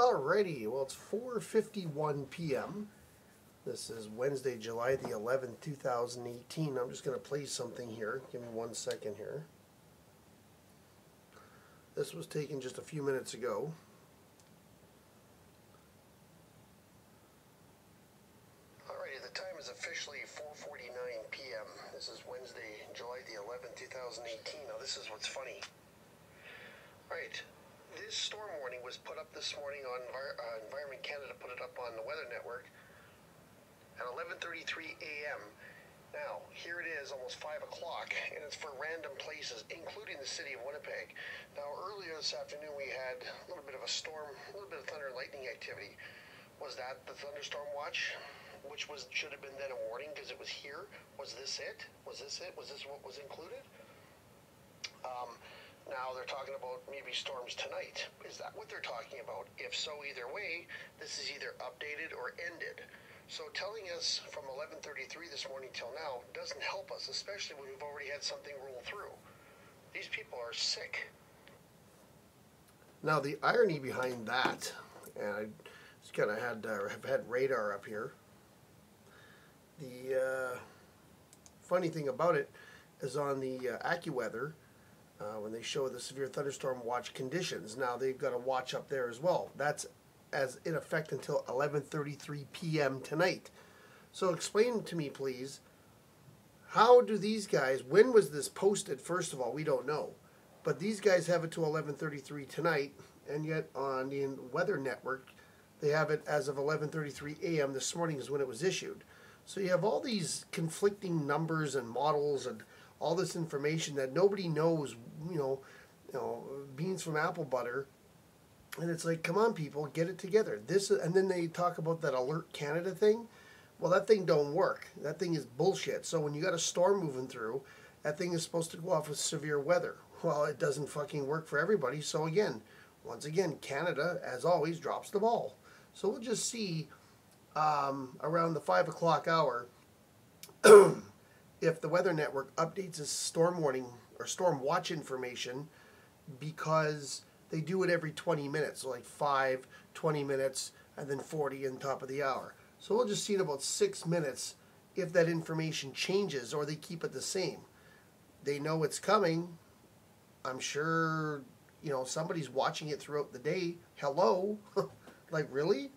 Alrighty, well it's 4.51 p.m. This is Wednesday, July the 11th, 2018. I'm just going to play something here. Give me one second here. This was taken just a few minutes ago. Alrighty, the time is officially 4.49 p.m. This is Wednesday, July the 11th, 2018. Now this is what's funny. Alright, this storm warning was put up this morning on uh, Environment Canada, put it up on the Weather Network at 11:33 a.m. Now, here it is, almost 5 o'clock, and it's for random places, including the city of Winnipeg. Now, earlier this afternoon, we had a little bit of a storm, a little bit of thunder and lightning activity. Was that the thunderstorm watch? Which was should have been then a warning because it was here? Was this it? Was this it? Was this what was included? Um, now they're talking about maybe storms tonight. Is that what they're talking about? If so, either way, this is either updated or ended. So telling us from 11:33 this morning till now doesn't help us, especially when we've already had something roll through. These people are sick. Now the irony behind that, and I just kind of had uh, have had radar up here. The uh, funny thing about it is on the uh, AccuWeather uh, when they show the severe thunderstorm watch conditions. Now they've got a watch up there as well. That's as in effect until 11:33 p.m. tonight. So explain to me, please, how do these guys? When was this posted? First of all, we don't know, but these guys have it to 11:33 tonight, and yet on the Weather Network, they have it as of 11:33 a.m. this morning is when it was issued. So you have all these conflicting numbers and models and all this information that nobody knows. You know, you know, beans from apple butter and it's like, come on, people, get it together. This, and then they talk about that Alert Canada thing. Well, that thing don't work. That thing is bullshit. So when you got a storm moving through, that thing is supposed to go off with severe weather. Well, it doesn't fucking work for everybody. So again, once again, Canada, as always, drops the ball. So we'll just see um, around the five o'clock hour if the Weather Network updates its storm warning or storm watch information because they do it every 20 minutes, so like 5, 20 minutes, and then 40 in top of the hour. So we'll just see in about 6 minutes if that information changes or they keep it the same. They know it's coming. I'm sure, you know, somebody's watching it throughout the day. Hello? like, really?